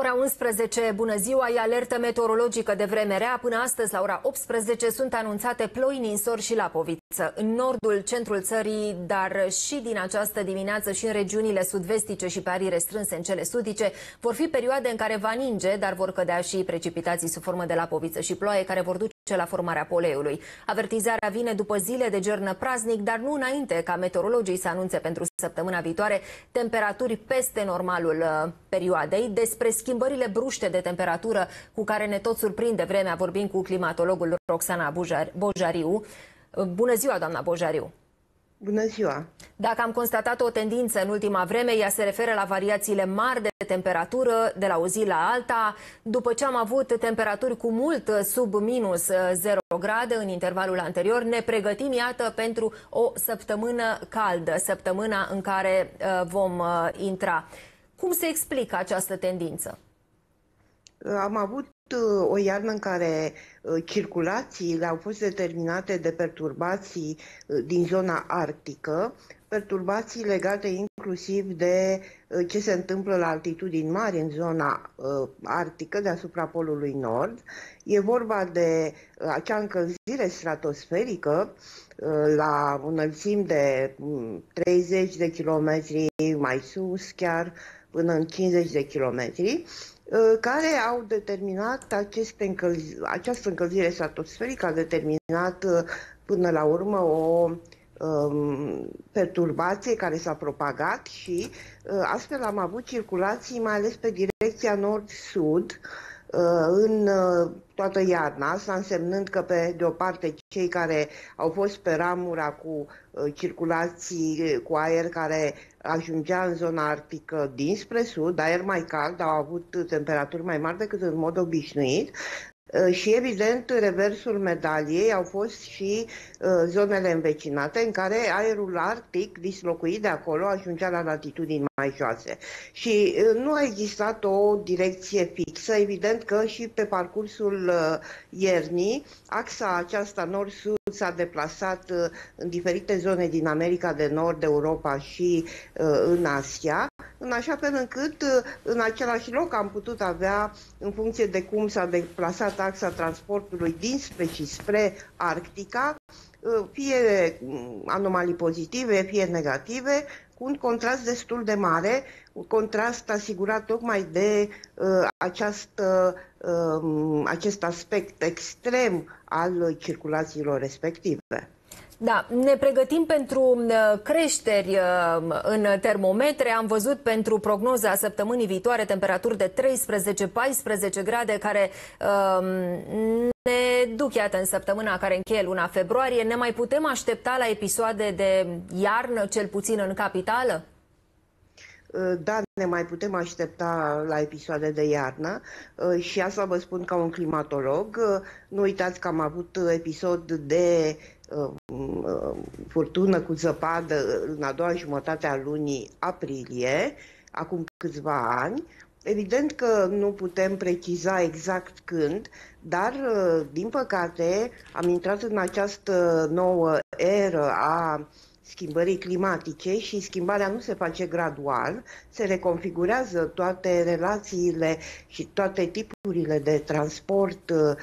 Ora 11, bună ziua, e alertă meteorologică de vreme rea. Până astăzi, la ora 18, sunt anunțate ploi ninsori și lapoviță. În nordul, centrul țării, dar și din această dimineață și în regiunile sud-vestice și pe arii restrânse în cele sudice, vor fi perioade în care va ninge, dar vor cădea și precipitații sub formă de lapoviță și ploaie care vor duce la formarea poleiului. Avertizarea vine după zile de gernă praznic, dar nu înainte ca meteorologii să anunțe pentru săptămâna viitoare temperaturi peste normalul uh, perioadei. Despre schimbările bruște de temperatură cu care ne tot surprinde vremea, vorbim cu climatologul Roxana Bojariu. Uh, bună ziua, doamna Bojariu! Bună ziua! Dacă am constatat o tendință în ultima vreme, ea se referă la variațiile mari de temperatură de la o zi la alta. După ce am avut temperaturi cu mult sub minus 0 grade în intervalul anterior, ne pregătim, iată, pentru o săptămână caldă, săptămâna în care uh, vom uh, intra. Cum se explică această tendință? Am avut uh, o iarnă în care uh, circulațiile au fost determinate de perturbații uh, din zona arctică, perturbații legate inclusiv de ce se întâmplă la altitudini mari în zona arctică deasupra polului nord. E vorba de acea încălzire stratosferică la înălțimi de 30 mm, de kilometri mai sus, chiar până în 50 de kilometri, Uh, care au determinat aceste încălzi, această încălzire stratosferică, a determinat uh, până la urmă o um, perturbație care s-a propagat și uh, astfel am avut circulații mai ales pe direcția nord-sud în toată iarna, asta însemnând că pe de o parte cei care au fost pe ramura cu circulații cu aer care ajungea în zona arctică dinspre sud, aer mai cald, au avut temperaturi mai mari decât în mod obișnuit, uh, și evident, reversul medaliei au fost și uh, zonele învecinate în care aerul arctic dislocuit de acolo ajungea la latitudini mai joase. Și uh, nu a existat o direcție fixă, evident că și pe parcursul uh, iernii, axa aceasta nord-sud s-a deplasat uh, în diferite zone din America de Nord, Europa și uh, în Asia, în așa fel încât uh, în același loc am putut avea, în funcție de cum s-a deplasat axa transportului dinspre și spre Arctica, fie mm, anomalii pozitive, fie negative, cu un contrast destul de mare, un contrast asigurat tocmai de uh, această, uh, acest aspect extrem al circulațiilor respective. Da, ne pregătim pentru uh, creșteri uh, în termometre. Am văzut pentru prognoza săptămânii viitoare temperaturi de 13-14 grade care um, ne duc, iată, în săptămâna care încheie luna februarie. Ne mai putem aștepta la episoade de iarnă, cel puțin în capitală? Uh, da, ne mai putem aștepta la episoade de iarnă și asta vă spun ca un climatolog. Nu uitați că am avut episod de furtună cu zăpadă în a doua jumătate a lunii aprilie, acum câțiva ani. Evident că nu putem preciza exact când, dar, din păcate, am intrat în această nouă eră a schimbării climatice și schimbarea nu se face gradual, se reconfigurează toate relațiile și toate tipurile de transport uh,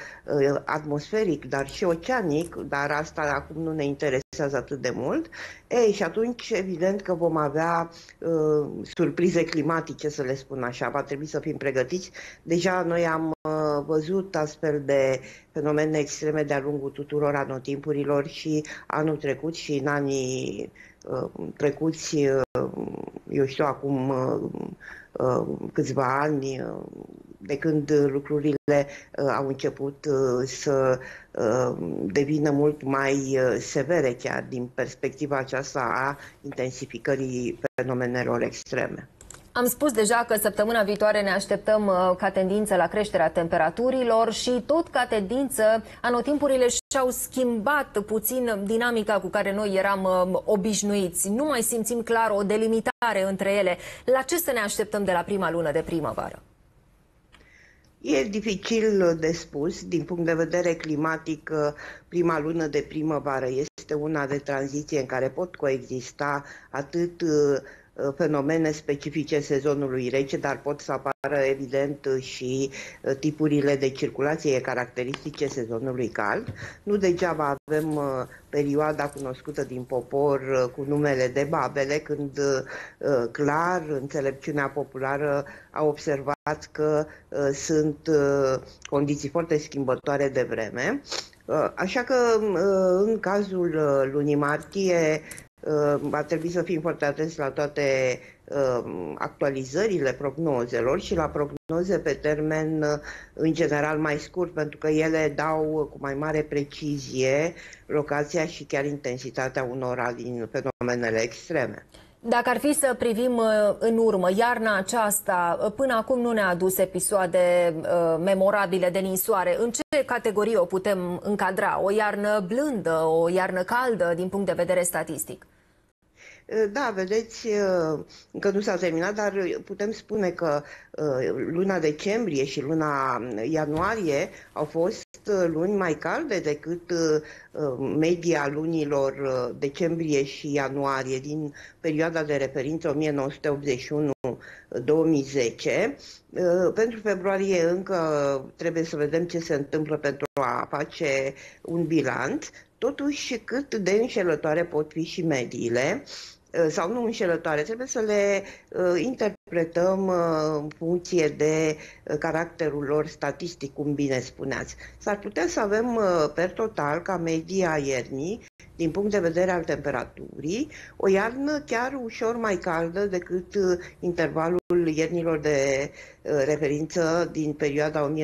atmosferic, dar și oceanic, dar asta acum nu ne interesează atât de mult. Ei, și atunci, evident că vom avea uh, surprize climatice, să le spun așa, va trebui să fim pregătiți. Deja noi am uh, văzut astfel de fenomene extreme de-a lungul tuturor anotimpurilor și anul trecut și în anii uh, trecuți, uh, eu știu, acum uh, câțiva ani, de când lucrurile au început să devină mult mai severe chiar din perspectiva aceasta a intensificării fenomenelor extreme. Am spus deja că săptămâna viitoare ne așteptăm uh, ca tendință la creșterea temperaturilor și tot ca tendință anotimpurile și-au schimbat puțin dinamica cu care noi eram uh, obișnuiți. Nu mai simțim clar o delimitare între ele. La ce să ne așteptăm de la prima lună de primăvară? E dificil de spus. Din punct de vedere climatic, uh, prima lună de primăvară este una de tranziție în care pot coexista atât uh, fenomene specifice sezonului rece, dar pot să apară evident și uh, tipurile de circulație caracteristice sezonului cald. Nu degeaba avem perioada cunoscută din popor cu numele de Babele, când clar înțelepciunea populară a observat că sunt condiții foarte schimbătoare de vreme. Așa că în cazul lunii martie va trebui să fim foarte atenți la toate actualizările prognozelor și la prognoze pe termen în general mai scurt, pentru că ele dau cu mai mare precizie locația și chiar intensitatea unora din fenomenele extreme. Dacă ar fi să privim în urmă, iarna aceasta până acum nu ne-a adus episoade memorabile de ninsoare. În ce categorie o putem încadra? O iarnă blândă, o iarnă caldă din punct de vedere statistic? Eh, da, vedeți, eh, încă nu s-a terminat, dar putem spune că eh, luna decembrie și luna ianuarie au fost luni mai calde decât media lunilor decembrie și ianuarie din perioada de referință 1981-2010. Pentru februarie încă trebuie să vedem ce se întâmplă pentru a face un bilanț. Totuși, cât de înșelătoare pot fi și mediile, Uh, sau nu înșelătoare, trebuie să le uh, interpretăm uh, în funcție de caracterul lor statistic, cum bine spuneați. S-ar putea să avem per total, ca media iernii, din punct de vedere al temperaturii, o iarnă chiar ușor mai caldă decât intervalul iernilor de referință din perioada 1981-2010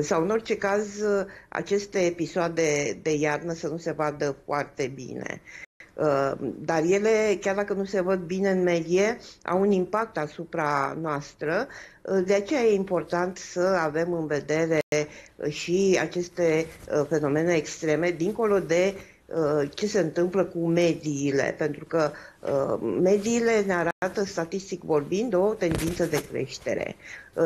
sau în orice caz aceste episoade de iarnă să nu se vadă foarte bine. Uh, dar ele, chiar dacă nu se văd bine în medie, au un impact asupra noastră. Uh, de aceea e important să avem în vedere și aceste uh, fenomene extreme, dincolo de ce se întâmplă cu mediile, pentru că mediile ne arată, statistic vorbind, o tendință de creștere.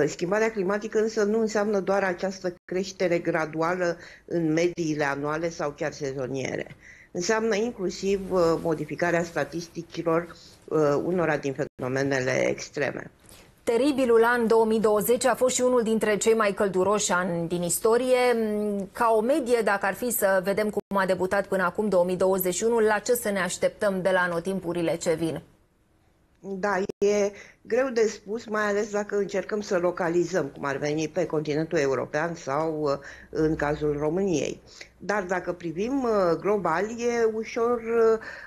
Schimbarea climatică însă nu înseamnă doar această creștere graduală în mediile anuale sau chiar sezoniere înseamnă inclusiv uh, modificarea statisticilor uh, unora din fenomenele extreme. Teribilul an 2020 a fost și unul dintre cei mai călduroși ani din istorie. Ca o medie, dacă ar fi să vedem cum a debutat până acum 2021, la ce să ne așteptăm de la anotimpurile ce vin? Da, e greu de spus, mai ales dacă încercăm să localizăm, cum ar veni pe continentul european sau uh, în cazul României. Dar dacă privim uh, global, e ușor,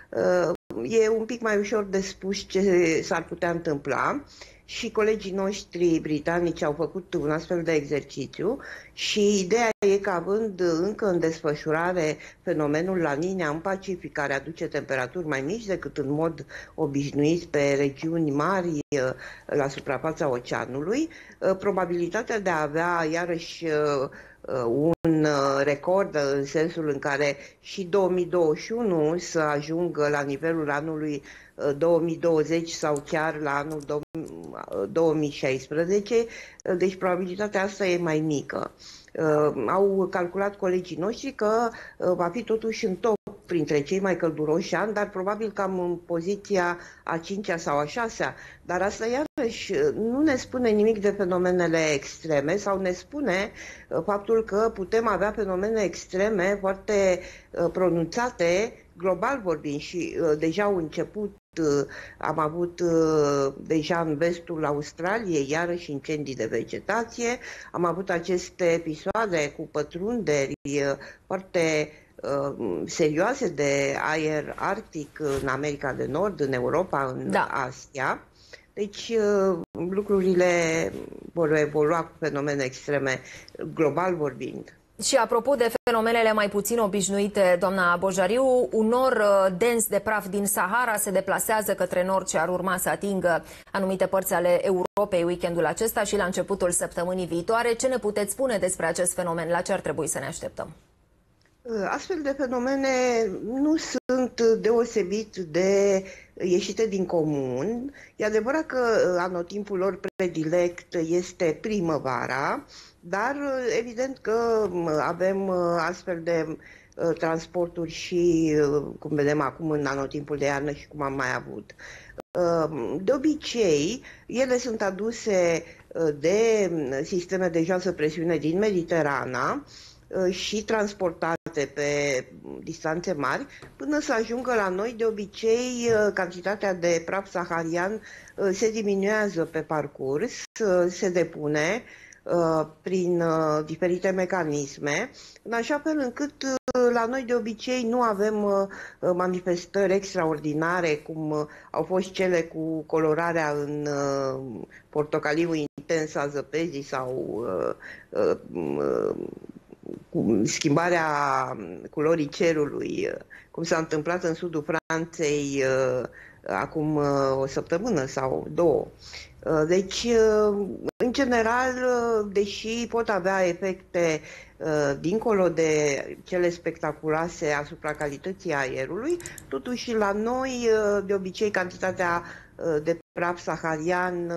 uh, e un pic mai ușor de spus ce s-ar putea întâmpla și colegii noștri britanici au făcut un astfel de exercițiu și ideea e că având încă în desfășurare fenomenul La Nina în Pacific, care aduce temperaturi mai mici decât în mod obișnuit pe regiuni mari uh, la suprafața oceanului, uh, probabilitatea de a avea iarăși uh, un record în sensul în care și 2021 să ajungă la nivelul anului 2020 sau chiar la anul 2016, deci probabilitatea asta e mai mică. Uh, au calculat colegii noștri că uh, va fi totuși în top printre cei mai călduroși ani, dar probabil cam în poziția a cincea sau a șasea. Dar asta iarăși nu ne spune nimic de fenomenele extreme sau ne spune uh, faptul că putem avea fenomene extreme foarte pronunțate global vorbind și uh, deja au început, uh, am avut uh, deja în vestul Australiei iarăși incendii de vegetație, am avut aceste episoade cu pătrunderi uh, foarte uh, serioase de aer arctic în America de Nord, în Europa, în da. Asia. Deci uh, lucrurile vor evolua cu fenomene extreme global vorbind. Și apropo de fenomenele mai puțin obișnuite, doamna Bojariu, un nor uh, dens de praf din Sahara se deplasează către nord și ar urma să atingă anumite părți ale Europei weekendul acesta și la începutul săptămânii viitoare. Ce ne puteți spune despre acest fenomen? La ce ar trebui să ne așteptăm? Uh, astfel de fenomene nu sunt deosebit de ieșite din comun. E adevărat că uh, anotimpul lor predilect este primăvara, dar evident că avem astfel de transporturi și, cum vedem acum, în anotimpul de iarnă și cum am mai avut. De obicei, ele sunt aduse de sisteme de joasă presiune din Mediterana, Uh, și transportate pe distanțe mari, până să ajungă la noi, de obicei, uh, cantitatea de praf saharian uh, se diminuează pe parcurs, se depune prin diferite mecanisme, în așa fel încât la noi de obicei nu avem manifestări extraordinare cum au fost cele cu colorarea în portocaliu intens a zăpezii sau schimbarea culorii cerului, cum s-a întâmplat în sudul Franței uh, acum uh, o săptămână sau două. Uh, deci, în general, deși pot avea efecte dincolo de cele spectaculoase asupra calității aerului, totuși la noi, de obicei, cantitatea de praf saharian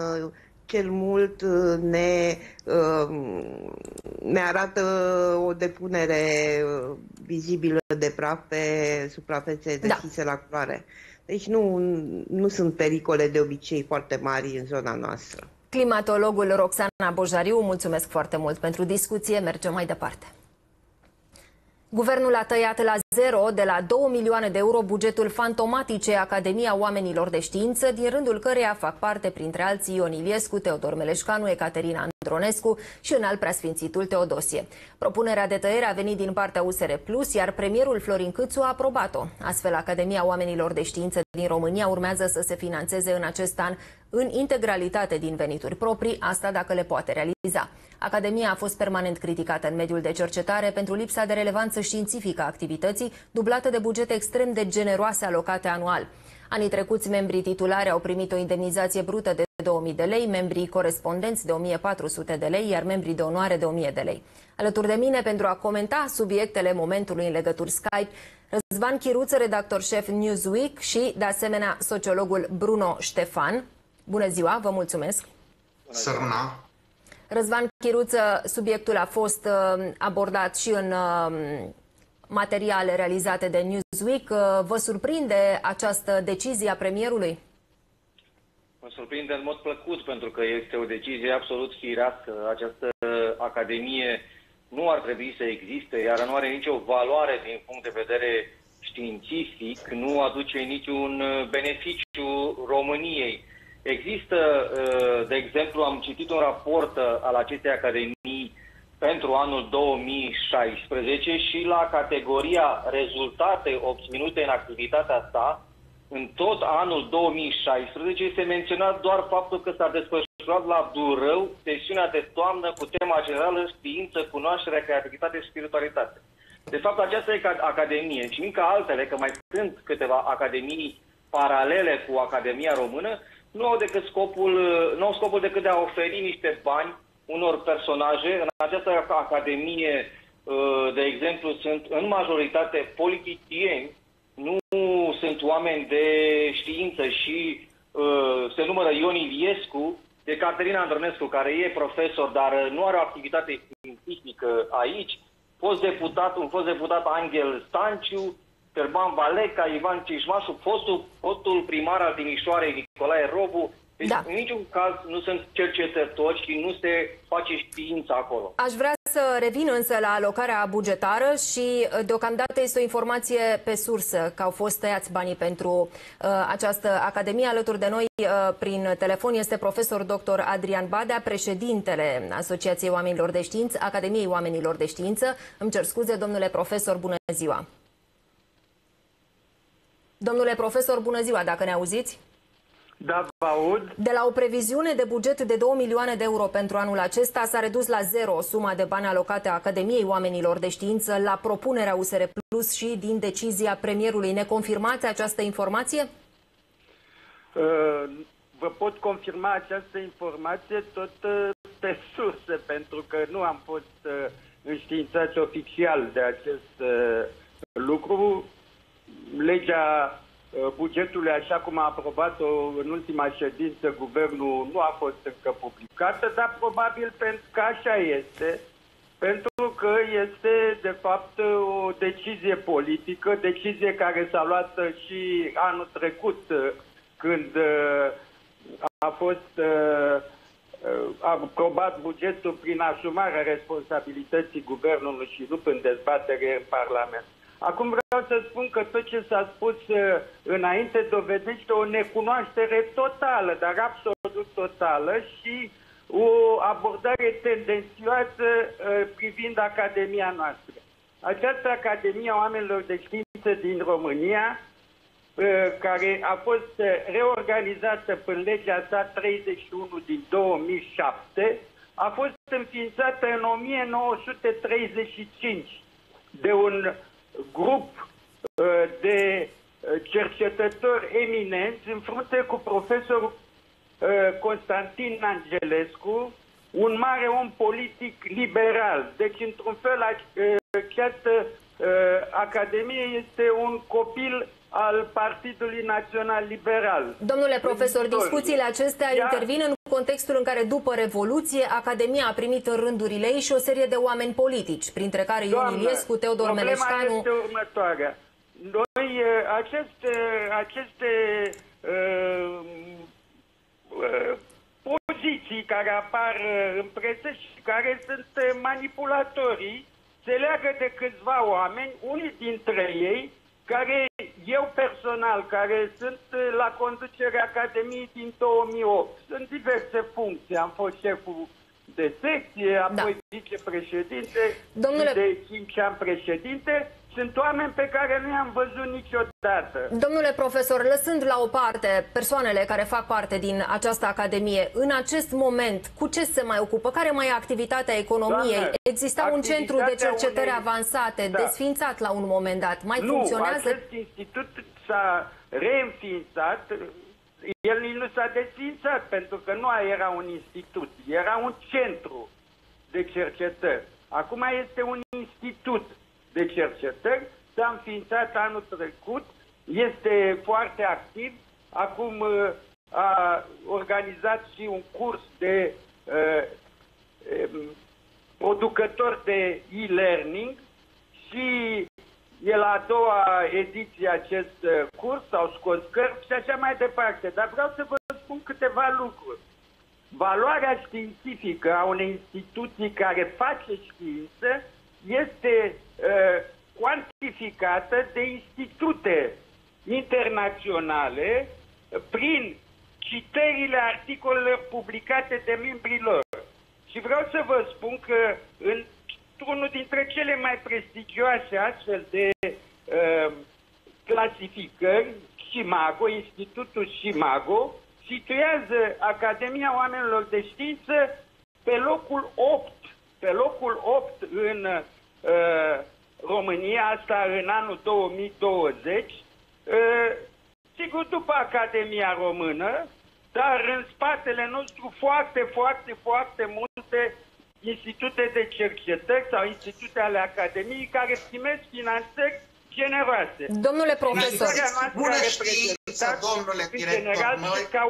cel mult uh, ne, uh, ne arată o depunere uh, vizibilă de praf pe suprafețe da. deschise da. la culoare. Deci nu, nu sunt pericole de obicei foarte mari în zona noastră. Climatologul Roxana Bojariu, mulțumesc foarte mult pentru discuție. Mergem mai departe. Guvernul a tăiat la zero de la 2 milioane de euro bugetul fantomatice Academia Oamenilor de Știință, din rândul căreia fac parte, printre alții, Ion Iliescu, Teodor Meleșcanu, Ecaterina Andronescu și în alt preasfințitul Teodosie. Propunerea de tăiere a venit din partea USR Plus, iar premierul Florin Câțu a aprobat-o. Astfel, Academia Oamenilor de Știință din România urmează să se financeze în acest an în integralitate din venituri proprii, asta dacă le poate realiza. Academia a fost permanent criticată în mediul de cercetare pentru lipsa de relevanță științifică a activității, dublată de bugete extrem de generoase alocate anual. Anii trecuți, membrii titulari au primit o indemnizație brută de 2000 de lei, membrii corespondenți de 1400 de lei, iar membrii de onoare de 1000 de lei. Alături de mine pentru a comenta subiectele momentului în legături Skype, Răzvan Chiruță, redactor șef Newsweek și, de asemenea, sociologul Bruno Ștefan. Bună ziua, vă mulțumesc! Săruna! Răzvan Chiruță, subiectul a fost uh, abordat și în uh, materiale realizate de Newsweek. Uh, vă surprinde această decizie a premierului? Mă surprinde în mod plăcut pentru că este o decizie absolut firească. Această academie nu ar trebui să existe, iar nu are nicio valoare din punct de vedere științific, nu aduce niciun beneficiu României. Există, uh, de exemplu, am citit un raport uh, al acestei academii pentru anul 2016 și la categoria rezultate obținute în activitatea sa, în tot anul 2016 este menționat doar faptul că s-a desfășurat la Durău sesiunea de toamnă cu tema generală știință, cunoaștere, creativitate și spiritualitate. De fapt, această academie și încă altele, că mai sunt câteva academii paralele cu Academia Română, nu au decât scopul, nu au scopul decât de a oferi niște bani unor personaje. În această academie, uh, de exemplu, sunt în majoritate politicieni, nu sunt oameni de știință și uh, se numără Ion Iliescu, de Caterina Andronescu, care e profesor, dar nu are o activitate științifică aici, fost deputat, un fost deputat Angel Stanciu, Șerban Valeca, Ivan Cișmașu, fostul, fostul primar al Timișoarei, Nicolae Robu. Deci, da. în niciun caz nu sunt cercetători și nu se face știință acolo. Aș vrea să revin însă la alocarea bugetară și uh, deocamdată este o informație pe sursă că au fost tăiați banii pentru uh, această academie. Alături de noi uh, prin telefon este profesor dr. Adrian Badea, președintele Asociației Oamenilor de Știință, Academiei Oamenilor de Știință. Îmi cer scuze, domnule profesor, bună ziua! Domnule profesor, bună ziua, dacă ne auziți. Da, vă aud. De la o previziune de buget de 2 milioane de euro pentru anul acesta s-a redus la zero suma de bani alocate a Academiei Oamenilor de Știință la propunerea USR Plus și din decizia premierului. Ne confirmați această informație? Uh, vă pot confirma această informație tot uh, pe surse, pentru că nu am fost uh, înștiințați oficial de acest lucru legea uh, bugetului, așa cum a aprobat-o în ultima ședință, guvernul nu a fost încă publicată, dar probabil pentru că așa este, pentru că este, de fapt, o decizie politică, decizie care s-a luat și anul trecut, când uh, a fost uh, aprobat bugetul prin asumarea responsabilității guvernului și nu prin dezbatere în Parlament. Acum vreau să spun că tot ce s-a spus uh, înainte dovedește o necunoaștere totală, dar absolut totală și o abordare tendențioasă uh, privind Academia noastră. Această Academie a Oamenilor de Știință din România, uh, care a fost reorganizată prin legea sa 31 din 2007, a fost înființată în 1935 de un grup uh, de uh, cercetători eminenți în frunte cu profesorul uh, Constantin Angelescu, un mare om politic liberal. Deci, într-un fel, această Academie este un copil al Partidului Național Liberal. Domnule profesor, discuțiile acestea Iar... intervin în contextul în care după Revoluție Academia a primit în rândurile ei și o serie de oameni politici, printre care Ion Iliescu, Teodor Meleșcanu. este următoarea. Noi aceste, aceste uh, uh, poziții care apar în presă și care sunt manipulatorii se leagă de câțiva oameni, unii dintre ei care eu personal, care sunt la conducerea Academiei din 2008, sunt diverse funcții. Am fost șeful de secție, apoi da. vicepreședinte, Domnule... de 5 ani președinte sunt oameni pe care nu i-am văzut niciodată. Domnule profesor, lăsând la o parte persoanele care fac parte din această academie, în acest moment, cu ce se mai ocupă? Care mai e activitatea economiei? Doamne, Exista un centru de cercetări unei... avansate, da. desfințat la un moment dat. Mai nu, funcționează? acest institut s-a reînființat. El nu s-a desfințat pentru că nu era un institut, era un centru de cercetări. Acum este un institut de cercetări, s-a înființat anul trecut, este foarte activ, acum uh, a organizat și un curs de uh, um, producător de e-learning și e la a doua ediție acest uh, curs, au scos cărți și așa mai departe. Dar vreau să vă spun câteva lucruri. Valoarea științifică a unei instituții care face știință este uh, cuantificată de institute internaționale prin citerile articolelor publicate de membrii lor. Și vreau să vă spun că într-unul dintre cele mai prestigioase astfel de uh, clasificări, Shimago, Institutul Shimago, situează Academia Oamenilor de Știință pe locul 8 pe locul 8 în uh, România, asta în anul 2020, uh, sigur după Academia Română, dar în spatele nostru foarte, foarte, foarte multe institute de cercetări sau institute ale Academiei care primesc finanțări generoase. Domnule profesor, bună știință, domnule director, general, noi... ca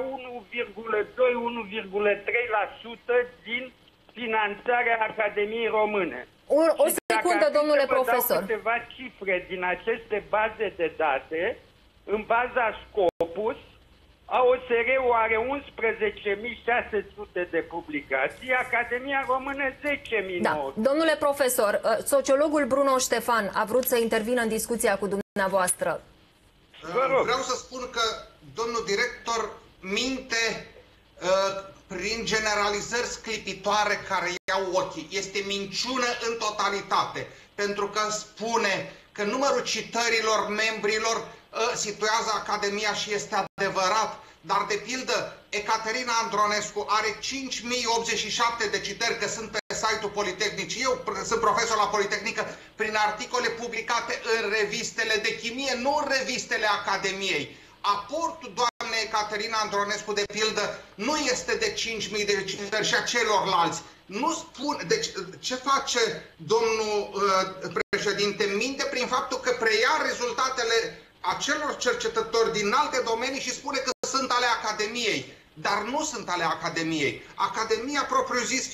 1,2-1,3% din finanțarea Academiei Române. O, o secundă, domnule profesor. Dau câteva cifre din aceste baze de date, în baza Scopus, AOSR-ul are 11.600 de publicații, Academia Română 10.000. Da. Domnule profesor, uh, sociologul Bruno Ștefan a vrut să intervină în discuția cu dumneavoastră. Vreau să spun că domnul director minte uh, prin generalizări sclipitoare care iau ochii. Este minciună în totalitate, pentru că spune că numărul citărilor membrilor uh, situează Academia și este adevărat, dar de pildă Ecaterina Andronescu are 5087 de citări, că sunt pe site-ul Politehnic. Eu sunt profesor la Politehnică prin articole publicate în revistele de chimie, nu în revistele Academiei. Aportul doamnei Caterina Andronescu, de pildă, nu este de 5.000 de citări și a celorlalți. Nu spun, deci ce face domnul uh, președinte? Minte prin faptul că preia rezultatele acelor cercetători din alte domenii și spune că sunt ale Academiei. dar nu sunt ale Academiei. Academia propriu-zis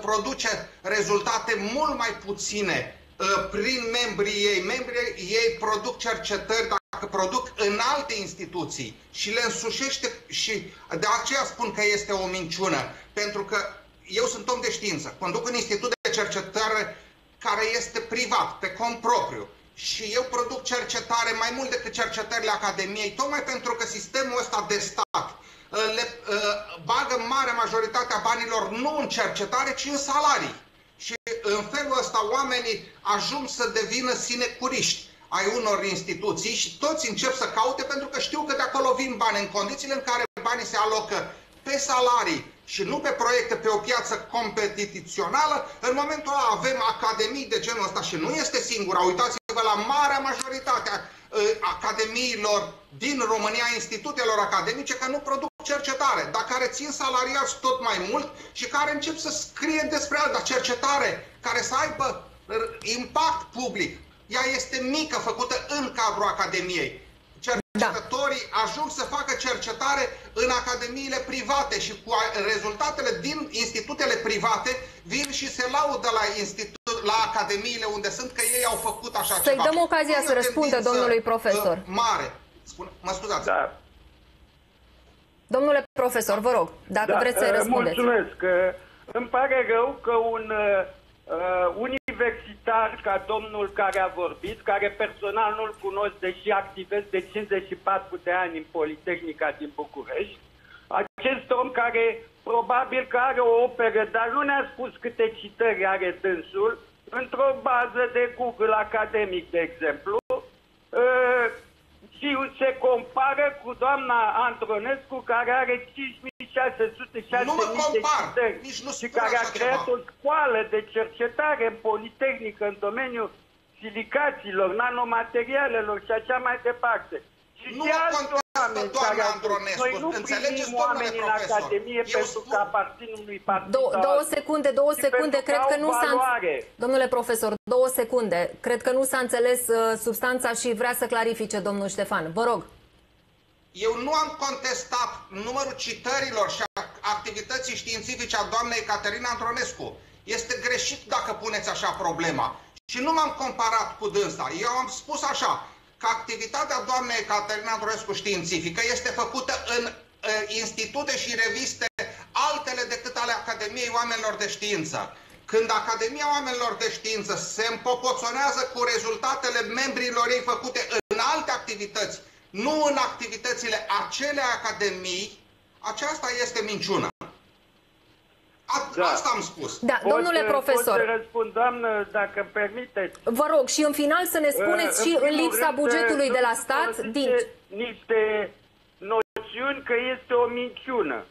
produce rezultate mult mai puține prin membrii ei. Membrii ei produc cercetări, dacă produc în alte instituții și le însușește și de aceea spun că este o minciună, pentru că eu sunt om de știință, conduc un institut de cercetare care este privat, pe cont propriu. Și eu produc cercetare mai mult decât cercetările Academiei, tocmai pentru că sistemul ăsta de stat uh, le uh, bagă mare majoritatea banilor nu în cercetare, ci în salarii. Și în felul ăsta oamenii ajung să devină sinecuriști ai unor instituții și toți încep să caute pentru că știu că de acolo vin bani în condițiile în care banii se alocă pe salarii și nu pe proiecte pe o piață competițională, în momentul ăla avem academii de genul ăsta și nu este singura. Uitați-vă la marea majoritate a ă, academiilor din România, institutelor academice, că nu produc cercetare, dar care țin salariați tot mai mult și care încep să scrie despre alta cercetare, care să aibă ă, impact public. Ea este mică, făcută în cadrul Academiei. Cercetătorii da. ajung să facă cercetare în academiile private și cu rezultatele din institutele private vin și se laudă la, institut, la academiile unde sunt că ei au făcut așa Să-i dăm ocazia să răspundă domnului profesor. Uh, mare. Spune, mă scuzați. Da. Domnule profesor, vă rog, dacă da, vreți să-i uh, răspundeți. Mulțumesc. Îmi pare rău că un uh, universitar ca domnul care a vorbit, care personal nu-l cunosc, deși activez de 54 de ani în Politehnica din București, acest om care probabil că are o operă, dar nu ne-a spus câte citări are dânsul, într-o bază de Google academic, de exemplu, uh, și se compară cu doamna Antronescu, care are 5606 nu mă compar, nici nu și care a creat ceva. o școală de cercetare în politehnică în domeniul silicațiilor, nanomaterialelor și așa mai departe. Și nu mă contestă doamna Andronescu, Noi nu înțelegeți, oamenii în Academie Eu pentru spun... că aparțin unui partid două, două secunde, două secunde, cred că, că nu s-a... Domnule profesor, două secunde. Cred că nu s-a înțeles uh, substanța și vrea să clarifice domnul Ștefan. Vă rog. Eu nu am contestat numărul citărilor și activității științifice a doamnei Caterina Andronescu. Este greșit dacă puneți așa problema. Și nu m-am comparat cu dânsa. Eu am spus așa, că activitatea doamnei Caterina Andronescu științifică este făcută în institute și reviste altele decât ale Academiei Oamenilor de Știință. Când Academia Oamenilor de Știință se împopoțonează cu rezultatele membrilor ei făcute în alte activități, nu în activitățile acelei academii, aceasta este minciună. A, da. Asta am spus. Da, pot, domnule profesor. Pot să răspund, doamnă, dacă permiteți. Vă rog, și în final să ne spuneți uh, și în lipsa rând, bugetului de la stat din... Niște noțiuni că este o minciună,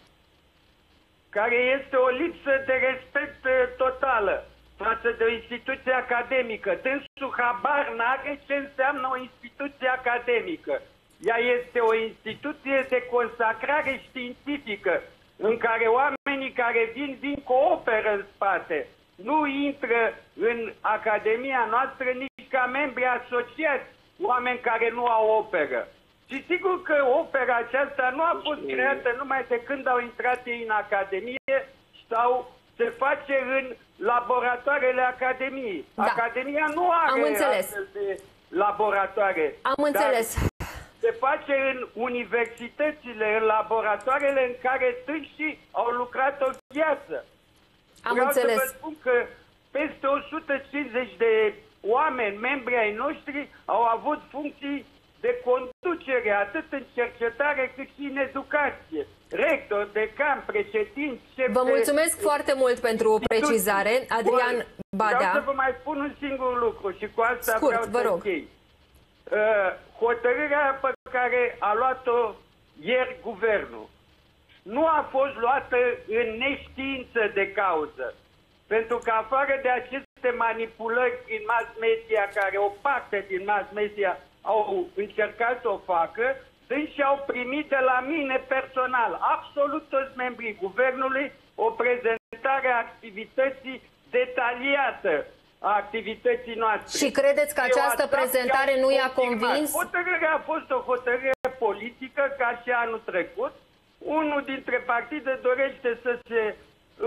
care este o lipsă de respect uh, totală față de o instituție academică. Dânsul habar n-are ce înseamnă o instituție academică. Ea este o instituție de consacrare științifică, în care oamenii care vin, vin cu o operă în spate. Nu intră în Academia noastră nici ca membri asociați, oameni care nu au operă. Și sigur că opera aceasta nu a fost creată numai de când au intrat ei în Academie sau se face în laboratoarele Academiei. Da. Academia nu are Am înțeles. astfel de laboratoare. Am înțeles se face în universitățile, în laboratoarele în care tânșii au lucrat o viață. Am Vreau înțeles. să vă spun că peste 150 de oameni, membri ai noștri, au avut funcții de conducere, atât în cercetare cât și în educație. Rector, decan, președinți, șef Vă mulțumesc de... foarte mult pentru precizare. Adrian Badea. Vreau să vă mai spun un singur lucru și cu asta Scurt, vreau vă să rog. închei. Uh, hotărârea pe care a luat-o ieri guvernul nu a fost luată în neștiință de cauză. Pentru că afară de aceste manipulări din mass media, care o parte din mass media au încercat să o facă, și au primit de la mine personal, absolut toți membrii guvernului, o prezentare a activității detaliată a activității noastre. Și credeți că această prezentare nu i-a convins? Hotărârea a fost o hotărâre politică ca și anul trecut, unul dintre partide dorește să se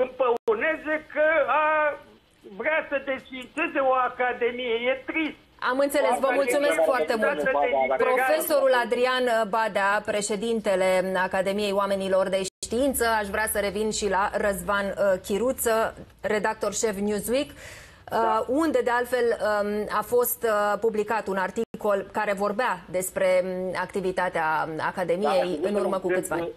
împăuneze că a vrea să desfințeze o academie. E trist. Am înțeles, vă mulțumesc foarte mult. Profesorul Adrian Badea, președintele Academiei Oamenilor de Știință, aș vrea să revin și la Răzvan uh, Chiruță, redactor șef Newsweek, da. unde de altfel um, a fost uh, publicat un articol care vorbea despre um, activitatea Academiei da, în urmă cu câțiva ani.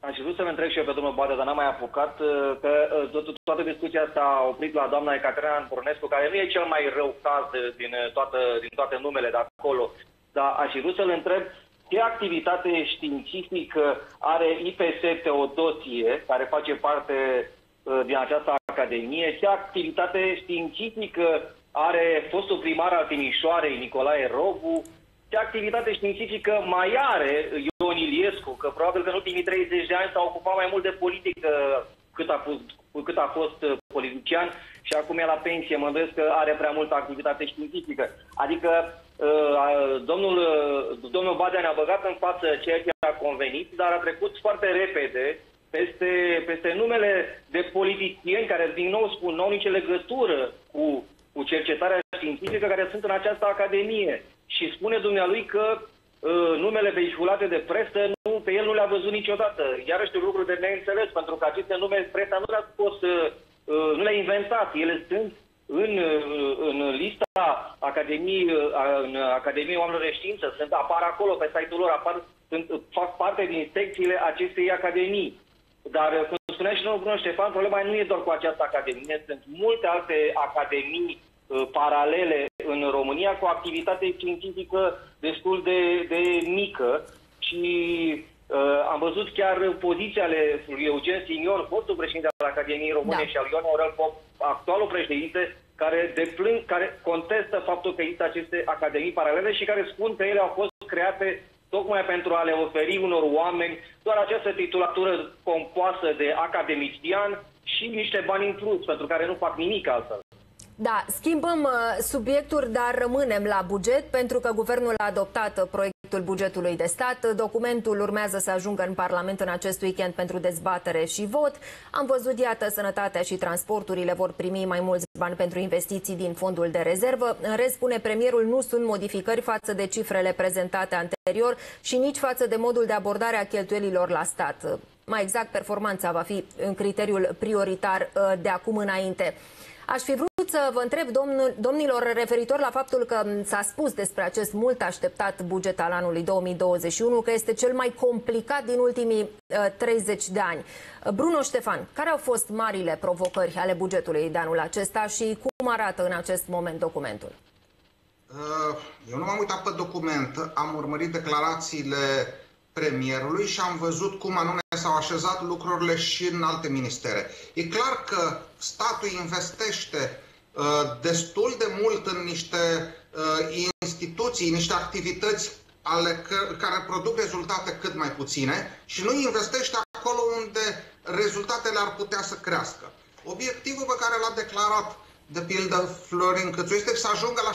Aș vrut să-l întreb și eu pe domnul Badea, dar n-am mai apucat, uh, că uh, toată discuția asta a oprit la doamna Ecaterina Antornescu, care nu e cel mai rău caz din, uh, toată, din toate numele de acolo, dar aș vrut să-l întreb ce activitate științifică are IPS Teodosie, care face parte din această academie, ce activitate științifică are fostul primar al Timișoarei, Nicolae Robu, ce activitate științifică mai are Ion Iliescu, că probabil că în ultimii 30 de ani s-a ocupat mai mult de politică cât a fost, cât a fost uh, politician și acum e la pensie, mă îndoiesc că are prea multă activitate științifică. Adică uh, domnul, uh, domnul Badea ne-a băgat în față ceea ce a convenit, dar a trecut foarte repede peste, peste numele de politicieni care, din nou spun, nu au nicio legătură cu, cu cercetarea științifică care sunt în această academie și spune dumnealui că uh, numele vehiculate de presă, nu, pe el nu le-a văzut niciodată. Iarăși un lucru de neînțeles, pentru că aceste nume presa nu le-a spus, uh, uh, nu le-a inventat. Ele sunt în, uh, în lista Academiei, uh, în Academiei Oamenilor de Știință, sunt, apar acolo pe site-ul lor, apar, sunt, fac parte din secțiile acestei academii. Dar, uh, cum spunea și domnul Bruno Ștefan, problema nu e doar cu această academie, sunt multe alte academii Uh, paralele în România cu o activitate științifică destul de, de mică și uh, am văzut chiar poziția ale lui Eugen Sinior, fostul președinte al Academiei Române da. și al Ion Aurel Pop, actualul președinte, care, deplâng, care contestă faptul că există aceste academii paralele și care spun că ele au fost create tocmai pentru a le oferi unor oameni doar această titulatură compoasă de academician și niște bani în plus, pentru care nu fac nimic altfel. Da, schimbăm uh, subiectul, dar rămânem la buget pentru că guvernul a adoptat uh, proiectul bugetului de stat. Documentul urmează să ajungă în Parlament în acest weekend pentru dezbatere și vot. Am văzut, iată, sănătatea și transporturile vor primi mai mulți bani pentru investiții din fondul de rezervă. În rest, spune premierul, nu sunt modificări față de cifrele prezentate anterior și nici față de modul de abordare a cheltuielilor la stat. Mai exact, performanța va fi în criteriul prioritar uh, de acum înainte. Aș fi vrut să vă întreb, domnul, domnilor, referitor la faptul că s-a spus despre acest mult așteptat buget al anului 2021, că este cel mai complicat din ultimii uh, 30 de ani. Bruno Ștefan, care au fost marile provocări ale bugetului de anul acesta și cum arată în acest moment documentul? Uh, eu nu m-am uitat pe document, am urmărit declarațiile premierului și am văzut cum anume s-au așezat lucrurile și în alte ministere. E clar că statul investește uh, destul de mult în niște uh, instituții, niște activități ale că, care produc rezultate cât mai puține și nu investește acolo unde rezultatele ar putea să crească. Obiectivul pe care l-a declarat de pildă Florin Cățu este să ajungă la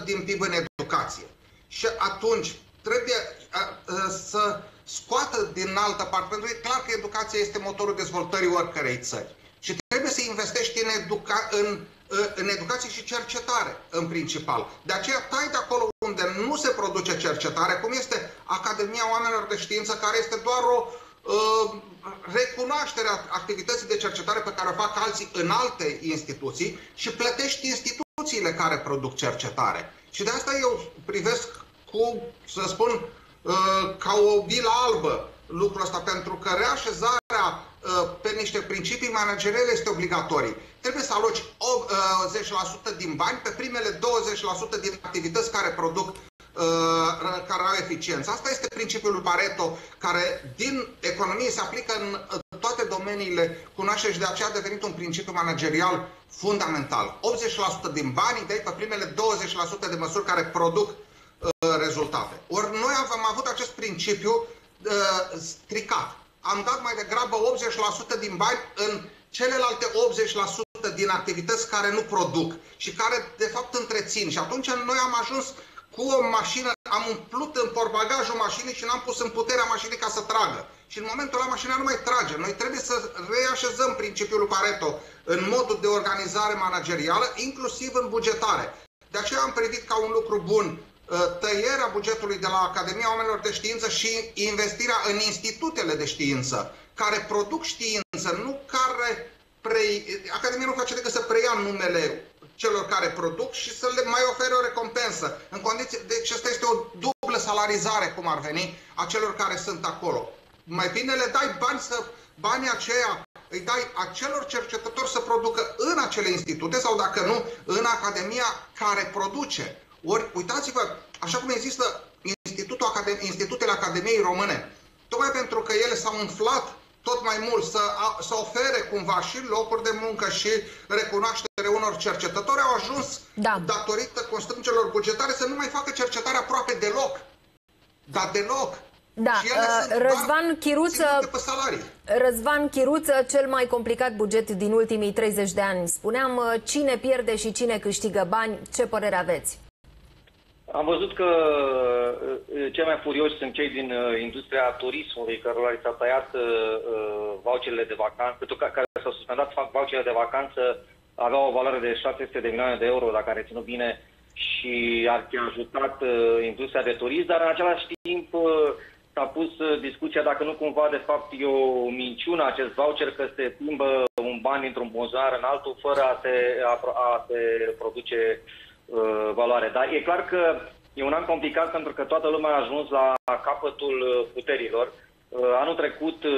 6% din PIB în educație. Și atunci trebuie a, a, să scoată din altă parte, pentru că e clar că educația este motorul dezvoltării oricărei țări. Și trebuie să investești în, educa- în, în educație și cercetare, în principal. De aceea tai de acolo unde nu se produce cercetare, cum este Academia Oamenilor de Știință, care este doar o uh, recunoaștere a activității de cercetare pe care o fac alții în alte instituții și plătești instituțiile care produc cercetare. Și de asta eu privesc cu, să spun, Uh, ca o bilă albă lucrul ăsta, pentru că reașezarea uh, pe niște principii manageriale este obligatorii. Trebuie să aloci 10% uh, din bani pe primele 20% din activități care produc care au eficiență. Asta este principiul Pareto, care din economie se aplică în toate domeniile cunoaște și de aceea a devenit un principiu managerial fundamental. 80% din bani, de pe primele 20% de măsuri care produc Uh, rezultate. Ori noi am avut acest principiu uh, stricat. Am dat mai degrabă 80% din bani în celelalte 80% din activități care nu produc și care de fapt întrețin. Și atunci noi am ajuns cu o mașină, am umplut în porbagajul mașinii și n-am pus în puterea mașinii ca să tragă. Și în momentul ăla mașina nu mai trage. Noi trebuie să reașezăm principiul lui Pareto în modul de organizare managerială, inclusiv în bugetare. De aceea am privit ca un lucru bun uh, tăierea bugetului de la Academia Oamenilor de Știință și investirea în institutele de știință, care produc știință, nu care pre... Academia nu face decât să preia numele celor care produc și să le mai ofere o recompensă. În condiție, deci asta este o dublă salarizare, cum ar veni, a celor care sunt acolo. Mai bine le dai bani să, banii aceia îi dai acelor cercetători să producă în acele institute sau, dacă nu, în academia care produce. Ori, uitați-vă, așa cum există Institutul Academ- Institutele Academiei Române, tocmai pentru că ele s-au umflat tot mai mult, să, să ofere cumva și locuri de muncă și recunoaștere unor cercetători, au ajuns, da. datorită constrângerilor bugetare, să nu mai facă cercetare aproape deloc. Dar deloc. Da, uh, Răzvan Chiruță, Răzvan Chiruță, cel mai complicat buget din ultimii 30 de ani. Spuneam, uh, cine pierde și cine câștigă bani, ce părere aveți? Am văzut că uh, cei mai furioși sunt cei din industria turismului, cărora li s-a tăiat voucherele de vacanță, care s-au suspendat voucherele de vacanță, aveau o valoare de 600 de milioane de euro, dacă am reținut bine, și ar fi ajutat industria de turism, dar în același timp s-a pus uh, discuția dacă nu cumva de fapt e o minciună acest voucher că se plimbă un bani într-un buzunar în altul fără a se, a, a se produce uh, valoare. Dar e clar că e un an complicat pentru că toată lumea a ajuns la capătul uh, puterilor. Uh, anul trecut uh,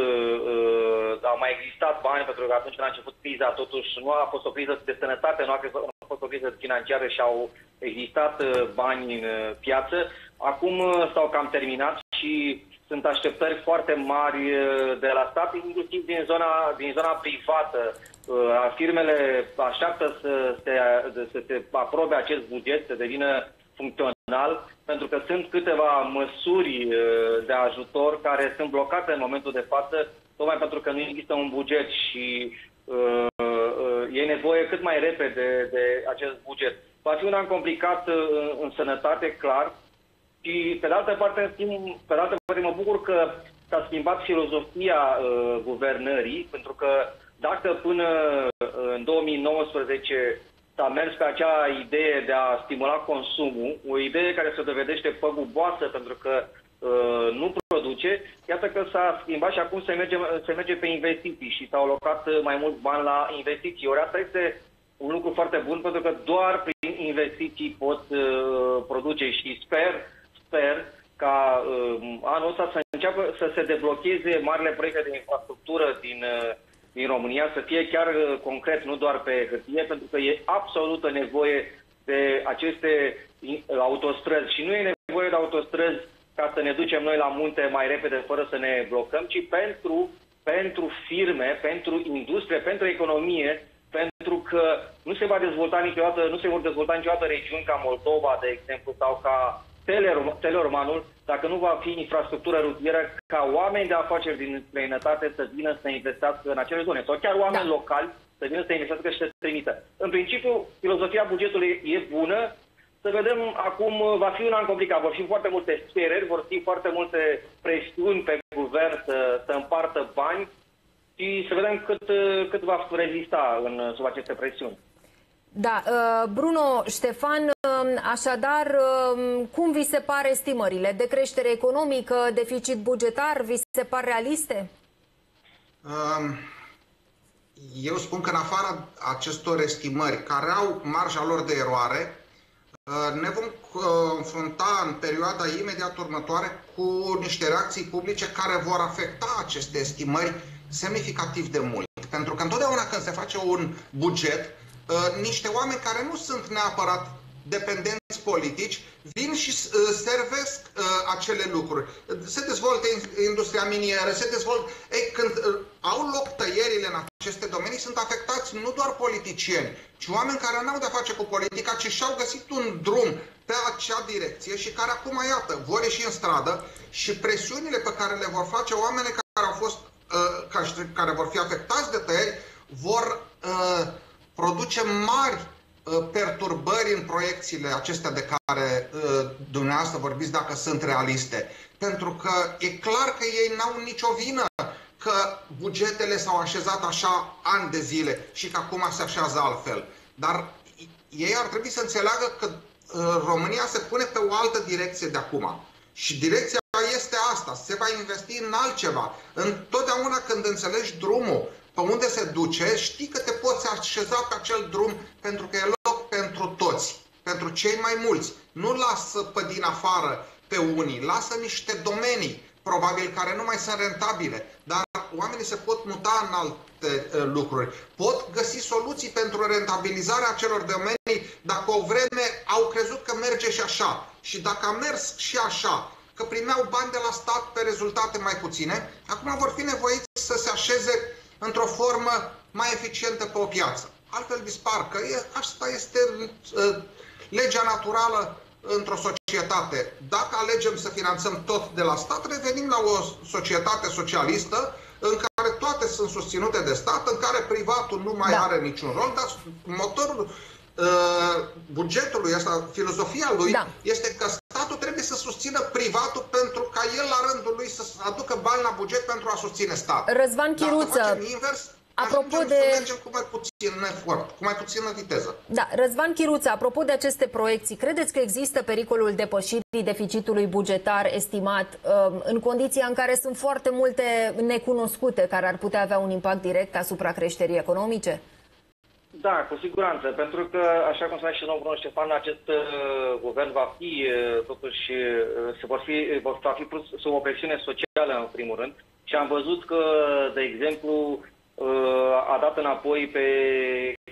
uh, au mai existat bani pentru că atunci când a început criza totuși nu a fost o criză de sănătate, nu a, nu a fost o criză financiară și au existat uh, bani în uh, piață. Acum uh, s-au cam terminat și sunt așteptări foarte mari uh, de la stat, inclusiv din zona, din zona privată. Uh, firmele așteaptă să se, să se aprobe acest buget, să devină funcțional, pentru că sunt câteva măsuri de ajutor care sunt blocate în momentul de față, tocmai pentru că nu există un buget și uh, uh, e nevoie cât mai repede de acest buget. Va fi un an complicat în, în sănătate, clar, și, pe de altă parte, pe de altă parte mă bucur că s-a schimbat filozofia uh, guvernării, pentru că dacă până uh, în 2019 s-a mers pe acea idee de a stimula consumul, o idee care se dovedește păguboasă pentru că uh, nu produce, iată că s-a schimbat și acum se merge, se merge pe investiții și s-au alocat mai mult bani la investiții. Ori asta este un lucru foarte bun pentru că doar prin investiții pot uh, produce și sper sper ca uh, anul ăsta să înceapă să se deblocheze marile proiecte de infrastructură din, uh, din România, să fie chiar uh, concret, nu doar pe hârtie, pentru că e absolută nevoie de aceste autostrăzi. Și nu e nevoie de autostrăzi ca să ne ducem noi la munte mai repede fără să ne blocăm, ci pentru, pentru firme, pentru industrie, pentru economie, pentru că nu se va dezvolta niciodată, nu se vor dezvolta niciodată regiuni ca Moldova, de exemplu, sau ca Teleromanul, dacă nu va fi infrastructură rutieră, ca oameni de afaceri din străinătate să vină să investească în acele zone, sau chiar oameni da. locali să vină să investească și să trimită. În principiu, filozofia bugetului e bună, să vedem acum, va fi un an complicat, vor fi foarte multe cereri, vor fi foarte multe presiuni pe guvern să, să împartă bani și să vedem cât, cât va rezista în, sub aceste presiuni. Da, uh, Bruno Ștefan, um, așadar, um, cum vi se pare estimările de creștere economică, deficit bugetar, vi se par realiste? Um, eu spun că în afara acestor estimări care au marja lor de eroare, uh, ne vom confrunta în perioada imediat următoare cu niște reacții publice care vor afecta aceste estimări semnificativ de mult. Pentru că întotdeauna când se face un buget, Uh, niște oameni care nu sunt neapărat dependenți politici, vin și uh, servesc uh, acele lucruri. Se dezvoltă industria minieră, se dezvoltă... Ei, când uh, au loc tăierile în aceste domenii, sunt afectați nu doar politicieni, ci oameni care n-au de-a face cu politica, ci și-au găsit un drum pe acea direcție și care acum, iată, vor ieși în stradă și presiunile pe care le vor face oamenii care au fost, uh, care vor fi afectați de tăieri, vor uh, produce mari perturbări în proiecțiile acestea de care dumneavoastră vorbiți dacă sunt realiste. Pentru că e clar că ei n-au nicio vină că bugetele s-au așezat așa ani de zile și că acum se așează altfel. Dar ei ar trebui să înțeleagă că uh, România se pune pe o altă direcție de acum. Și direcția este asta, se va investi în altceva. Întotdeauna când înțelegi drumul pe unde se duce, știi că te poți așeza pe acel drum pentru că e loc pentru toți, pentru cei mai mulți. Nu lasă pe din afară pe unii, lasă niște domenii, probabil care nu mai sunt rentabile, dar oamenii se pot muta în alte uh, lucruri. Pot găsi soluții pentru rentabilizarea acelor domenii dacă o vreme au crezut că merge și așa. Și dacă a mers și așa, că primeau bani de la stat pe rezultate mai puține, acum vor fi nevoiți să se așeze într-o formă mai eficientă pe o piață. Altfel dispar, că e, asta este uh, legea naturală într-o societate. Dacă alegem să finanțăm tot de la stat, revenim la o societate socialistă în care toate sunt susținute de stat, în care privatul nu mai da. are niciun rol, dar motorul uh, bugetului ăsta, filozofia lui, da. este că statul trebuie să susțină privatul pentru ca el la rândul lui să aducă bani la buget pentru a susține stat. Răzvan Chiruță, Dacă invers, Apropo de... Să mergem cu mai puțin efort, cu mai puțină viteză. Da, Răzvan Chiruță, apropo de aceste proiecții, credeți că există pericolul depășirii deficitului bugetar estimat um, în condiția în care sunt foarte multe necunoscute care ar putea avea un impact direct asupra creșterii economice? Da, cu siguranță, pentru că, așa cum spunea și domnul Bruno Ștefan, acest uh, guvern va fi, uh, totuși, uh, se vor fi, va fi pus sub o presiune socială, în primul rând, și am văzut că, de exemplu, a dat înapoi pe,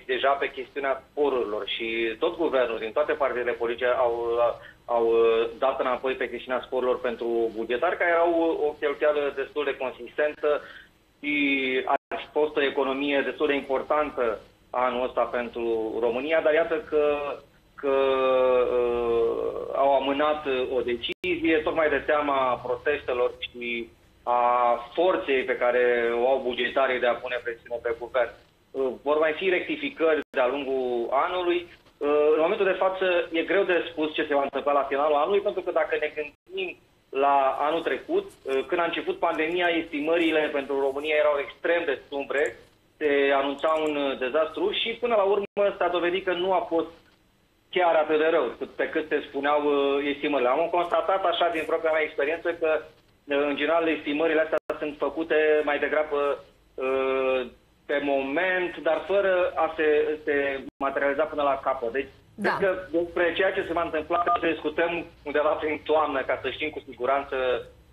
deja pe chestiunea sporurilor. Și tot guvernul din toate partidele politice au, au dat înapoi pe chestiunea sporurilor pentru bugetari, care erau o cheltuială destul de consistentă și a fost o economie destul de importantă anul ăsta pentru România, dar iată că, că uh, au amânat o decizie tocmai de teama protestelor și a forței pe care o au bugetarii de a pune presiune pe guvern. Uh, vor mai fi rectificări de-a lungul anului. Uh, în momentul de față e greu de spus ce se va întâmpla la finalul anului, pentru că dacă ne gândim la anul trecut, uh, când a început pandemia, estimările pentru România erau extrem de sumbre, se anunța un dezastru și până la urmă s-a dovedit că nu a fost chiar atât de rău, pe cât se spuneau estimările. Am constatat așa din propria mea experiență că în general, estimările astea sunt făcute mai degrabă uh, pe moment, dar fără a se, se materializa până la capăt. Deci, da. cred că despre ceea ce se va întâmpla să discutăm undeva prin toamnă, ca să știm cu siguranță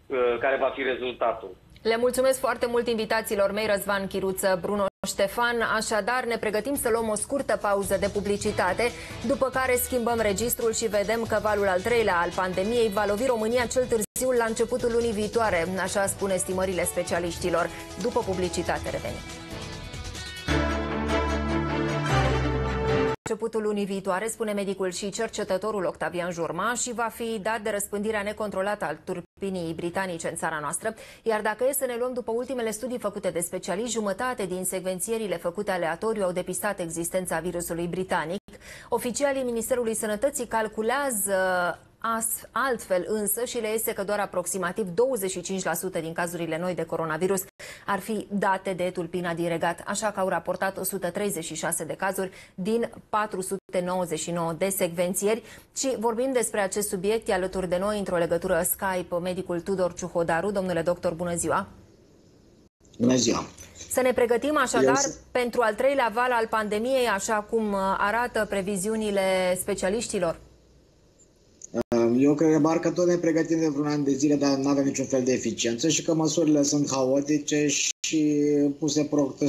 uh, care va fi rezultatul. Le mulțumesc foarte mult invitațiilor mei, Răzvan Chiruță, Bruno Ștefan. Așadar, ne pregătim să luăm o scurtă pauză de publicitate, după care schimbăm registrul și vedem că valul al treilea al pandemiei va lovi România cel târziu la începutul lunii viitoare, așa spun estimările specialiștilor. După publicitate revenim. Începutul lunii viitoare, spune medicul și cercetătorul Octavian Jurma, și va fi dat de răspândirea necontrolată al turpinii britanice în țara noastră. Iar dacă e să ne luăm după ultimele studii făcute de specialiști, jumătate din secvențierile făcute aleatoriu au depistat existența virusului britanic. Oficialii Ministerului Sănătății calculează Altfel însă și le este că doar aproximativ 25% din cazurile noi de coronavirus ar fi date de tulpina din regat, așa că au raportat 136 de cazuri din 499 de secvențieri. Și vorbim despre acest subiect, e alături de noi într-o legătură Skype medicul Tudor Ciuhodaru. Domnule doctor, bună ziua! Bună ziua! Să ne pregătim așadar Eu... pentru al treilea val al pandemiei, așa cum arată previziunile specialiștilor? Eu cred că tot ne pregătim de vreun an de zile, dar nu avem niciun fel de eficiență și că măsurile sunt haotice și puse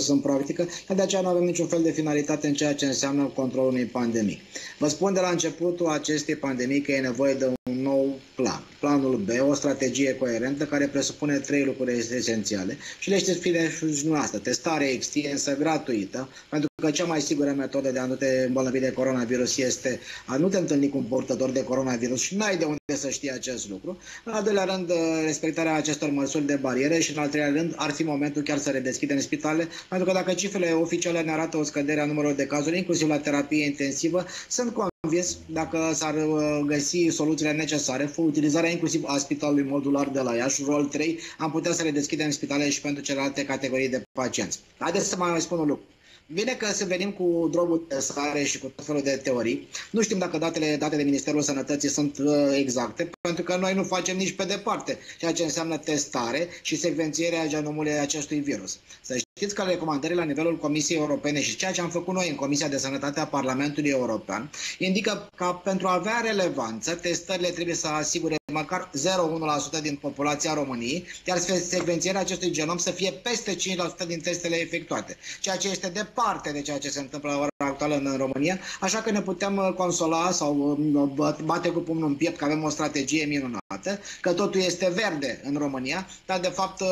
în practică, de aceea nu avem niciun fel de finalitate în ceea ce înseamnă controlul unei pandemii. Vă spun de la începutul acestei pandemii că e nevoie de un nou plan. Planul B, o strategie coerentă care presupune trei lucruri esențiale și le știți fi de asta, testare extinsă, gratuită, pentru că cea mai sigură metodă de a nu te îmbolnăvi de coronavirus este a nu te întâlni cu un portător de coronavirus și n-ai de unde să știi acest lucru. În al doilea rând, respectarea acestor măsuri de bariere și în al treilea rând, ar fi momentul chiar să redeschidem spitale, pentru că dacă cifrele oficiale ne arată o scădere a numărului de cazuri, inclusiv la terapie intensivă, sunt convins dacă s-ar uh, găsi soluțiile necesare, utilizarea inclusiv a spitalului modular de la Iași, rol 3, am putea să redeschidem spitale și pentru celelalte categorii de pacienți. Haideți să mai spun un lucru. Bine că să venim cu drogul de sare și cu tot felul de teorii. Nu știm dacă datele date de Ministerul Sănătății sunt uh, exacte, pentru că noi nu facem nici pe departe ceea ce înseamnă testare și secvențierea genomului acestui virus. Să știți că recomandările la nivelul Comisiei Europene și ceea ce am făcut noi în Comisia de Sănătate a Parlamentului European? Indică că pentru a avea relevanță, testările trebuie să asigure măcar 0,1% din populația României, iar secvențierea acestui genom să fie peste 5% din testele efectuate, ceea ce este departe de ceea ce se întâmplă la ora actuală în România, așa că ne putem uh, consola sau uh, bate cu pumnul în piept că avem o strategie minunată, că totul este verde în România, dar de fapt uh,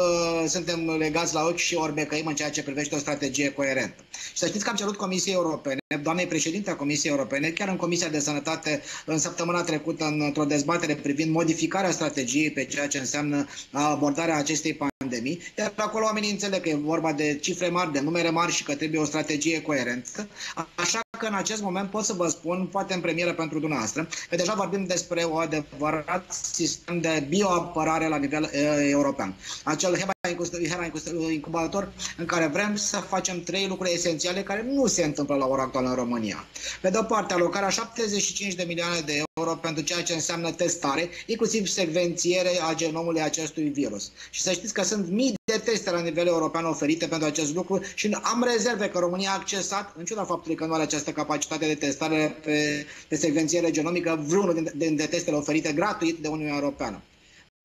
suntem legați la ochi și orbecăim în ceea ce privește o strategie coerentă. Și să știți că am cerut Comisiei Europene, doamnei președinte a Comisiei Europene, chiar în Comisia de Sănătate în săptămâna trecută, într-o dezbatere privind modificarea strategiei pe ceea ce înseamnă abordarea acestei pandemii, iar acolo oamenii înțeleg că e vorba de cifre mari, de numere mari și că trebuie o strategie coerentă. Așa că în acest moment pot să vă spun, poate în premieră pentru dumneavoastră, că deja vorbim despre o adevărat sistem de bioapărare la nivel uh, european. Acel HERA incubator în care vrem să facem trei lucruri esențiale care nu se întâmplă la ora actuală în România. Pe de o parte, alocarea 75 de milioane de euro pentru ceea ce înseamnă testare, inclusiv secvențiere a genomului acestui virus. Și să știți că sunt mii de teste la nivel european oferite pentru acest lucru și am rezerve că România a accesat, în ciuda faptului că nu are această capacitate de testare pe, pe secvențiere genomică, vreunul din, din de testele oferite gratuit de Uniunea Europeană.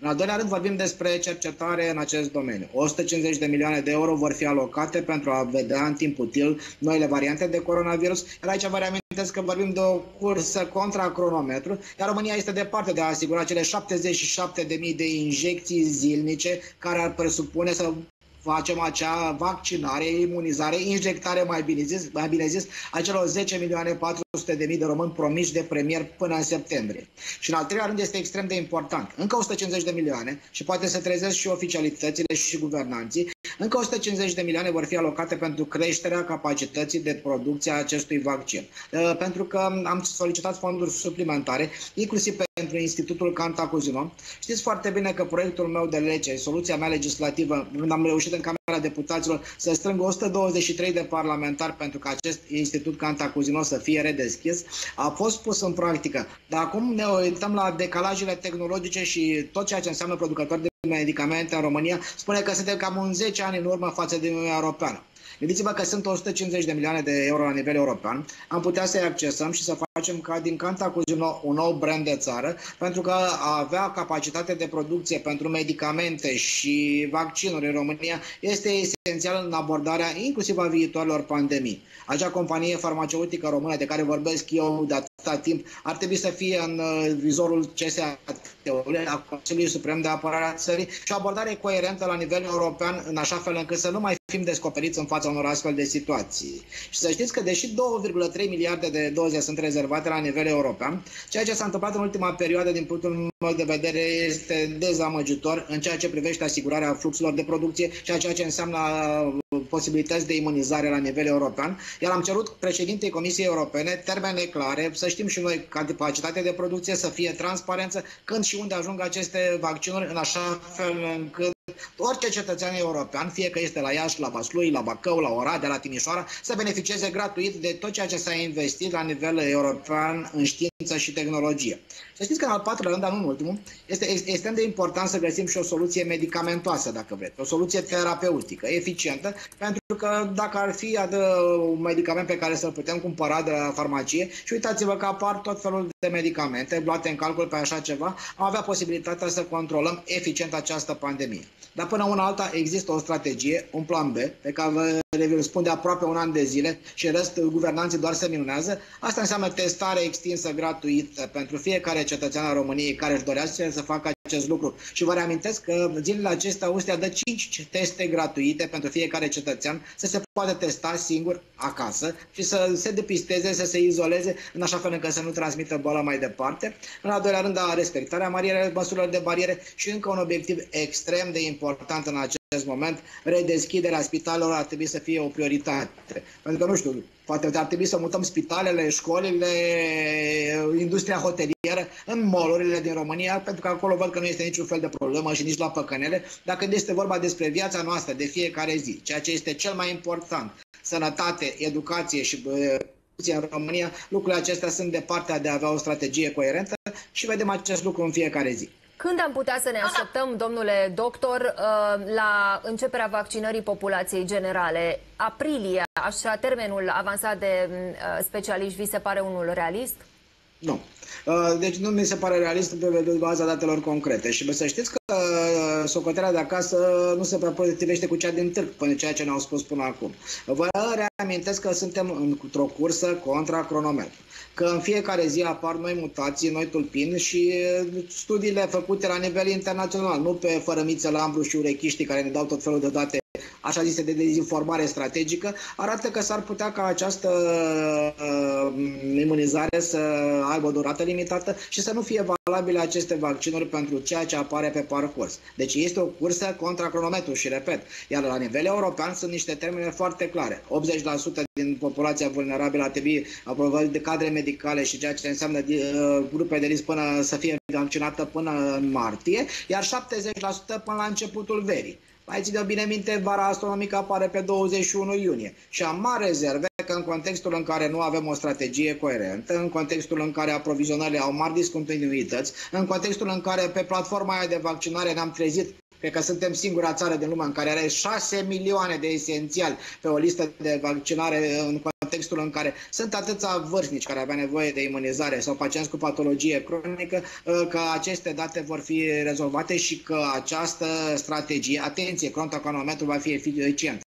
În al doilea rând vorbim despre cercetare în acest domeniu. 150 de milioane de euro vor fi alocate pentru a vedea în timp util noile variante de coronavirus. Iar aici vă reamintesc că vorbim de o cursă contra cronometru, iar România este departe de a asigura cele 77.000 de injecții zilnice care ar presupune să facem acea vaccinare, imunizare, injectare, mai bine zis, mai bine zis a celor 10 milioane 400 de mii de români promiși de premier până în septembrie. Și în al treilea rând este extrem de important. Încă 150 de milioane și poate să trezesc și oficialitățile și guvernanții. Încă 150 de milioane vor fi alocate pentru creșterea capacității de producție a acestui vaccin. Uh, pentru că am solicitat fonduri suplimentare, inclusiv pentru Institutul Cantacuzino. Știți foarte bine că proiectul meu de lege, soluția mea legislativă, când am reușit în Camera Deputaților să strâng 123 de parlamentari pentru că acest Institut Cantacuzino să fie redeschis, a fost pus în practică. Dar acum ne uităm la decalajele tehnologice și tot ceea ce înseamnă producători de medicamente în România, spune că suntem cam un 10 ani în urmă față de Uniunea Europeană. Gândiți-vă că sunt 150 de milioane de euro la nivel european. Am putea să-i accesăm și să facem ca din Canta cu un nou brand de țară, pentru că a avea capacitate de producție pentru medicamente și vaccinuri în România este esențial în abordarea inclusiv a viitoarelor pandemii. Acea companie farmaceutică română de care vorbesc eu de atâta timp ar trebui să fie în uh, vizorul CSAT-ului, a Consiliului Suprem de Apărare a Țării și o abordare coerentă la nivel european în așa fel încât să nu mai fim descoperiți în fața unor astfel de situații. Și să știți că deși 2,3 miliarde de doze sunt rezervate la nivel european, ceea ce s-a întâmplat în ultima perioadă din punctul meu de vedere este dezamăgitor în ceea ce privește asigurarea fluxurilor de producție și a ceea ce înseamnă uh, posibilități de imunizare la nivel european. Iar am cerut președintei Comisiei Europene termene clare, să știm și noi capacitatea de producție, să fie transparență, când și unde ajung aceste vaccinuri, în așa fel încât orice cetățean european, fie că este la Iași, la Vaslui, la Bacău, la Oradea, la Timișoara, să beneficieze gratuit de tot ceea ce s-a investit la nivel european în știință și tehnologie. Să știți că în al patrulea rând, dar nu în ultimul, este extrem de important să găsim și o soluție medicamentoasă, dacă vreți, o soluție terapeutică, eficientă, pentru că dacă ar fi un medicament pe care să-l putem cumpăra de la farmacie și uitați-vă că apar tot felul de medicamente luate în calcul pe așa ceva, am avea posibilitatea să controlăm eficient această pandemie. Dar până una alta există o strategie, un plan B, pe care răspunde aproape un an de zile și rest guvernanții doar se minunează. Asta înseamnă testare extinsă gratuită pentru fiecare cetățean al României care își dorește să facă acest lucru. Și vă reamintesc că zilele acestea Austria dă 5 teste gratuite pentru fiecare cetățean să se poată testa singur acasă și să se depisteze, să se izoleze în așa fel încât să nu transmită boala mai departe. În al doilea rând, respectarea măsurilor de bariere și încă un obiectiv extrem de important în acest acest moment, redeschiderea spitalelor ar trebui să fie o prioritate. Pentru că, nu știu, poate ar trebui să mutăm spitalele, școlile, industria hotelieră în molurile din România, pentru că acolo văd că nu este niciun fel de problemă și nici la păcănele, dacă este vorba despre viața noastră de fiecare zi, ceea ce este cel mai important, sănătate, educație și în România, lucrurile acestea sunt departe de a avea o strategie coerentă și vedem acest lucru în fiecare zi. Când am putea să ne așteptăm, domnule doctor, uh, la începerea vaccinării populației generale? Aprilie, așa, termenul avansat de uh, specialiști, vi se pare unul realist? Nu. Uh, deci nu mi se pare realist pe baza datelor concrete. Și să știți că socoterea de acasă nu se prea potrivește cu cea din târg, până ceea ce ne-au spus până acum. Vă reamintesc că suntem într-o cursă contra cronometru că în fiecare zi apar noi mutații, noi tulpini și studiile făcute la nivel internațional, nu pe fărămiță, lambru și urechiștii care ne dau tot felul de date așa zise de dezinformare strategică, arată că s-ar putea ca această uh, imunizare să aibă o durată limitată și să nu fie valabile aceste vaccinuri pentru ceea ce apare pe parcurs. Deci este o cursă contra cronometru și repet, iar la nivel european sunt niște termene foarte clare. 80% din populația vulnerabilă ar trebui aprobată de cadre medicale și ceea ce înseamnă uh, grupe de risc până să fie vaccinată până în martie, iar 70% până la începutul verii. Mai ține bine minte, vara astronomică apare pe 21 iunie. Și am mari rezerve că în contextul în care nu avem o strategie coerentă, în contextul în care aprovizionările au mari discontinuități, în contextul în care pe platforma aia de vaccinare ne-am trezit Cred că suntem singura țară din lume în care are 6 milioane de esențiali pe o listă de vaccinare în contextul în care sunt atâția vârstnici care avea nevoie de imunizare sau pacienți cu patologie cronică, ă, că aceste date vor fi rezolvate și că această strategie, atenție, cronometru va fi eficientă.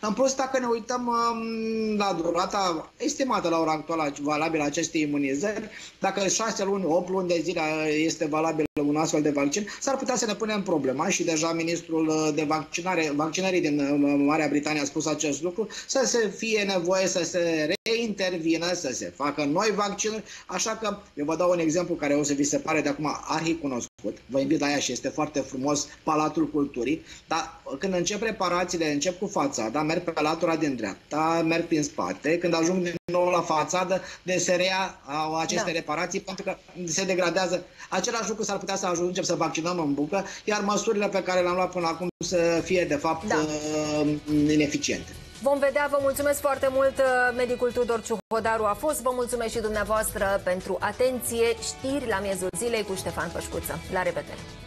În plus, dacă ne uităm um, la durata estimată la ora actuală valabilă acestei imunizări, dacă 6 luni, 8 luni de zile este valabil un astfel de vaccin, s-ar putea să ne punem problema și deja ministrul de vaccinare, vaccinării din uh, Marea Britanie a spus acest lucru, să se fie nevoie să se reintervină, să se facă noi vaccinuri, așa că eu vă dau un exemplu care o să vi se pare de acum arhi cunoscut. Vă invit la ea și este foarte frumos Palatul Culturii, dar când încep reparațiile, încep cu fațada, merg pe latura din dreapta, merg prin spate, când ajung din nou la fațadă, de se rea aceste da. reparații pentru că se degradează. Același lucru s-ar putea să ajungem să vaccinăm în bucă, iar măsurile pe care le-am luat până acum să fie de fapt da. Uh, ineficiente. Vom vedea, vă mulțumesc foarte mult, uh, medicul Tudor Ciuhodaru a fost. Vă mulțumesc și dumneavoastră pentru atenție. Știri la miezul zilei cu Ștefan Pășcuță. La revedere!